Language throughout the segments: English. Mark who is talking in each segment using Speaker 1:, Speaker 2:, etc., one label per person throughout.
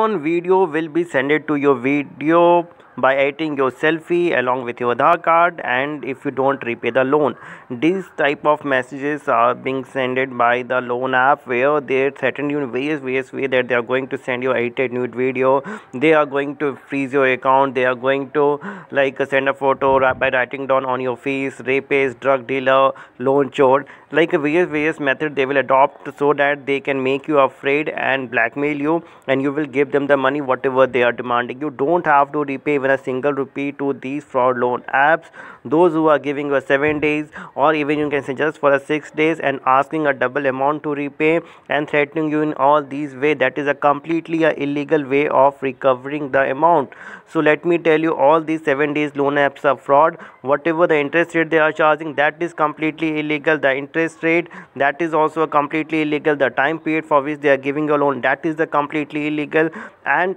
Speaker 1: on video will be sent to your video by editing your selfie along with your Aadhaar card and if you don't repay the loan. These type of messages are being sent by the loan app where they threaten you in various various way that they are going to send you edited nude video. They are going to freeze your account. They are going to like send a photo by writing down on your face rapist, drug dealer, loan chore like various various method they will adopt so that they can make you afraid and blackmail you and you will give them the money whatever they are demanding you don't have to repay even a single rupee to these fraud loan apps. Those who are giving you a seven days or even you can say just for a six days and asking a double amount to repay and threatening you in all these way that is a completely a illegal way of recovering the amount. So let me tell you all these seven days loan apps are fraud. Whatever the interest rate they are charging that is completely illegal. The interest rate that is also a completely illegal. The time period for which they are giving a loan that is the completely illegal. And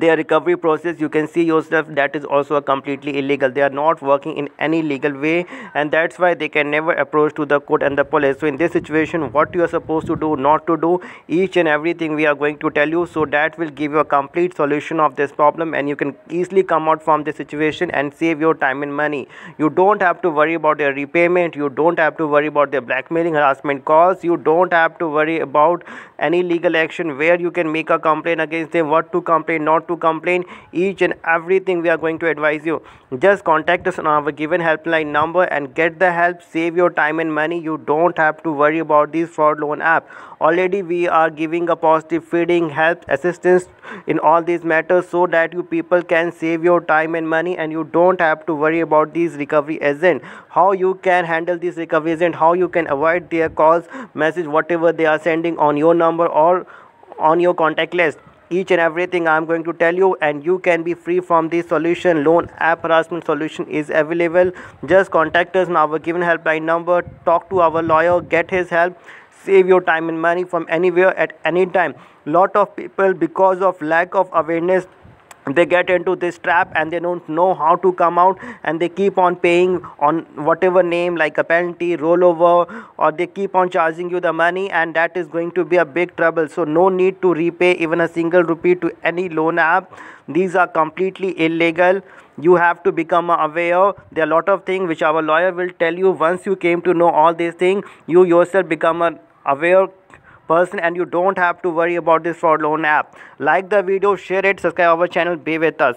Speaker 1: their recovery process you can see yourself that is also a completely illegal. They are not working in any legal way and that's why they can never approach to the court and the police. So in this situation what you are supposed to do not to do each and everything we are going to tell you so that will give you a complete solution of this problem and you can easily come out from this situation and save your time and money. You don't have to worry about their repayment. You don't have to worry about their blackmailing harassment calls. You don't have to worry about any legal action where you can make a complaint against them what to complain not to complain. Each and everything we are going to advise you. Just contact us on our given helpline number and get the help. Save your time and money. You don't have to worry about this fraud loan app. Already we are giving a positive feeding help assistance in all these matters so that you people can save your time and money and you don't have to worry about these recovery agent. How you can handle this recovery agent how you can avoid their calls message whatever they are sending on your number or on your contact list each and everything i'm going to tell you and you can be free from this solution. Loan app harassment solution is available. Just contact us on our given helpline number. Talk to our lawyer. Get his help. Save your time and money from anywhere at any time. Lot of people because of lack of awareness they get into this trap and they don't know how to come out and they keep on paying on whatever name like a penalty rollover or they keep on charging you the money and that is going to be a big trouble. So no need to repay even a single rupee to any loan app. These are completely illegal. You have to become aware. There are a lot of things which our lawyer will tell you once you came to know all these things. You yourself become aware person and you don't have to worry about this fraud loan app. Like the video share it subscribe our channel be with us